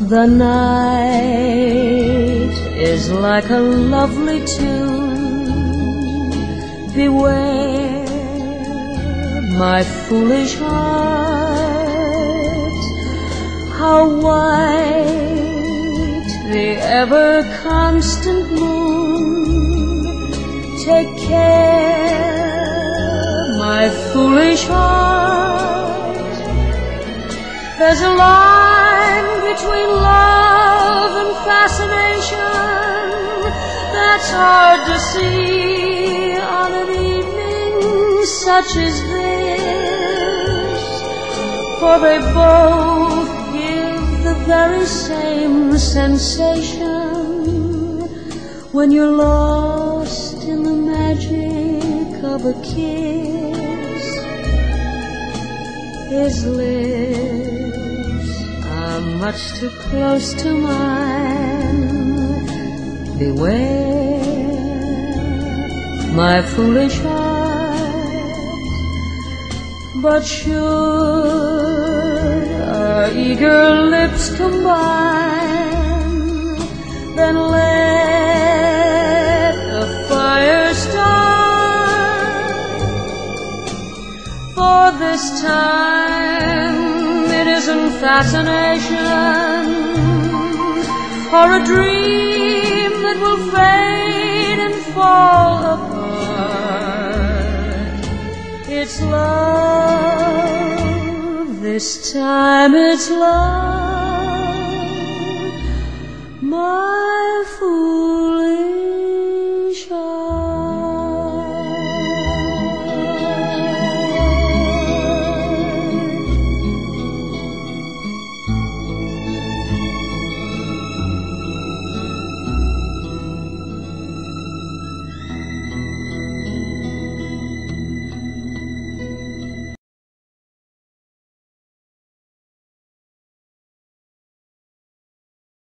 The night is like a lovely tune. Beware, my foolish heart, how white the ever constant moon. Take care, my foolish heart. There's a line between love and fascination that's hard to see on an evening such as this. For they both give the very same sensation when you're lost in the magic of a kiss. His lips much too close to mine. Beware, my foolish heart. But should our eager lips combine, then let the fire start. For this time isn't fascination or a dream that will fade and fall apart. It's love, this time it's love, my fool.